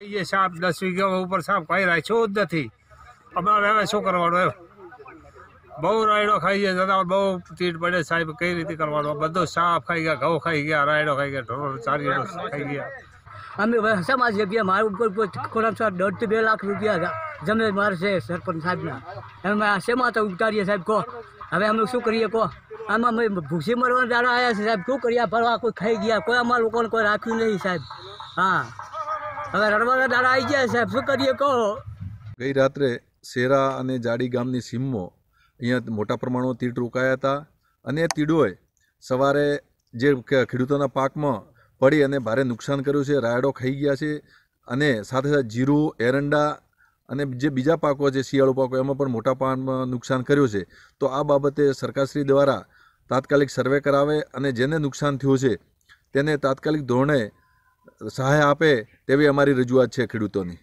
એ સાપ દસ વીઘા ઉપર સાપ ખાઈ રાખ્યો જ નથી. અમારે હવે શું કરવાનું એમ બહુ રાયડો ખાઈ ગયા દાદા, બહુ તીટ પડે, સાહેબ, કઈ રીતે કરવાનો? બધો સાપ ખાઈ ગયા, ઘઉં ખાઈ ગયા, રાયડો ખાઈ ગયા, ઢોર ચારી ખાઈ ગયા. અમે સમાજ જગ્યા મારા ઉપર ખોરાક સાહેબ દોઢ બે લાખ રૂપિયા જમે છે સરપંચ સાહેબના. આ શેમાં તો ઉતારીએ સાહેબ, કહો. હવે અમે શું કરીએ, કહો? આમાં અમે ભૂસી મરવાના દાડા આવ્યા છે સાહેબ. શું કરીએ? ફરવા કોઈ ખાઈ ગયા, કોઈ અમારા લોકોને કોઈ રાખ્યું નહીં સાહેબ. હા. ગઈ રાત્રે શેરા અને જાડી ગામની સીમમાં અહીંયા મોટા પ્રમાણમાં તીડ રોકાયા હતા અને તીડોએ સવારે જે ખેડૂતોના પાકમાં પડી અને ભારે નુકસાન કર્યું છે, રાયડો ખાઈ ગયા છે અને સાથે સાથે જીરું, એરંડા અને જે બીજા પાકો છે, શિયાળુ પાકો, એમાં પણ મોટા પ્રમાણમાં નુકસાન કર્યું છે. તો આ બાબતે સરકારશ્રી દ્વારા તાત્કાલિક સર્વે કરાવે અને જેને નુકસાન થયું છે તેને તાત્કાલિક ધોરણે સહાય આપે તેવી અમારી રજૂઆત છે ખેડૂતોની.